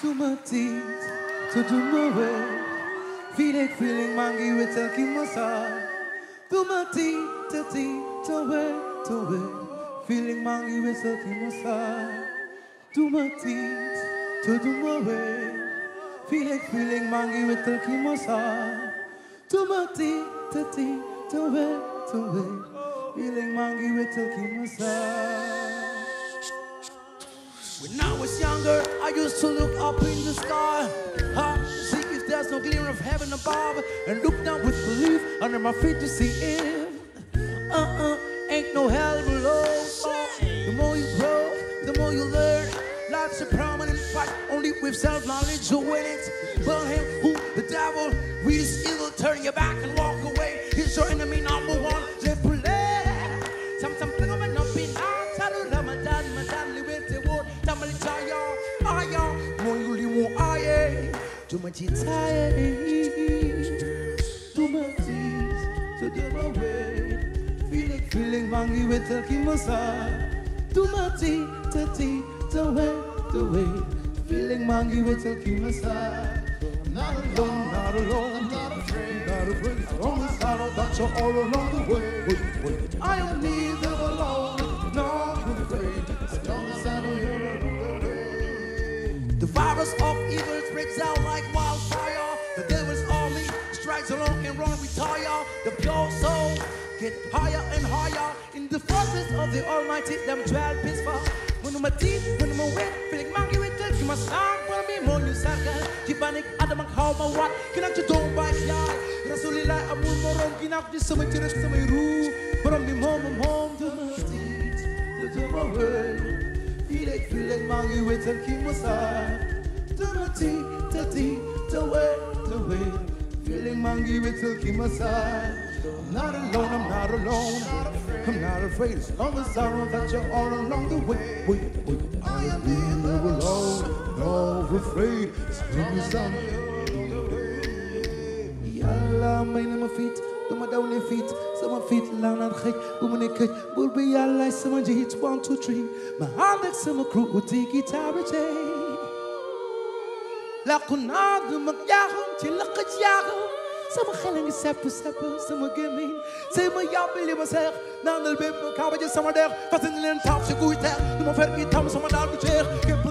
to my teeth, to do my way. Feeling, feeling mangi with a kimasa. To my teeth, to teeth, to way, to way. Feeling mangi with a kimasa. To my teeth, to do my way. Feeling, feeling mangi with a kimasa. To my teeth, to teeth, to way, to way. Feeling mangi with a kimasa. When I was younger, I used to look up in the sky. Huh? See if there's no glimmer of heaven above. And look down with belief under my feet to see if uh-uh, ain't no hell below. So the more you grow, the more you learn. Life's a permanent fight, only with self-knowledge you win it. But him who the devil with his evil turn your back and Aye, Tumachitaye, Tumatis, to do my way. Feeling, feeling mangy with the Kimasa, Tumati, Tati, to way, to way. Feeling mangy with the Kimasa. Not alone, not alone, I'm not afraid, not afraid. As long as I know that you're all along the way, wait, wait. I am neither get higher and higher in the forces of the Almighty. Them dwell peaceful. When my teeth, when my wet, feeling monkey with the my song for me, more you circle. Kibanik, Adam, how my what? Can I don't buy fly? Rasulillah, Amul Morom, Kinak, this summer, my room. From me, home, I'm home to my teeth, to my way. Feel like, feel like monkey with the Kimasa. Teeth, to to way, to way. Feeling monkey with the Kimasa. Alone. I'm not afraid as long as I know that you're all along the way. Wait, wait, I am never alone, no afraid as long as I know. Yalla, may na my feet, duma daw ni feet, sama feet lang na khit, bumuni kit, bulbi yalla, sama jihit, one, two, three. My hand like sama crew, uti guitar, La sama xel a ngi sepp sama gémmiñ. Say ma yàbbi li ma seex naanal bépp kaaba ji sama deex fas ni leen taaf si guy teex du ma fer gi tam sama daal du ceex képp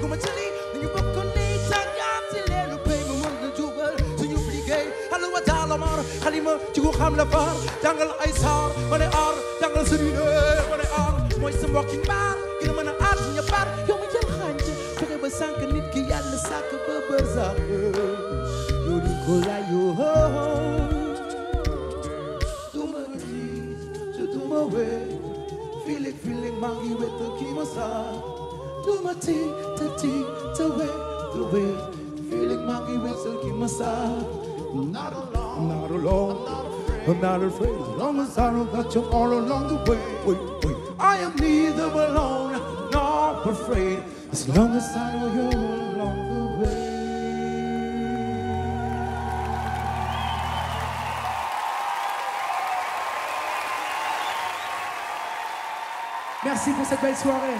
ku ma ci lii dañu bokk ni tàngaat si leenu pay ma mën na jubal suñu liggéey xale wa taala maar xalima ci ku xam faar. Jàngal ay saar ma ne aar jàngal suñu ne ma ne aar. Mooy sa mbokki mbaar gën a mën a aar ña baar yow ma jël xànc fexe ba sànq nit ki yàlla sàkk ba bër Feeling, mangy with the kimasa. To my tea, to tea, to way, to way. Feeling mangy with the kimasa. I'm not alone, I'm not alone. I'm not afraid as long as I know that you're all along the way. Wait, wait. I am neither alone nor afraid as long as I know you're Merci pour cette belle soirée.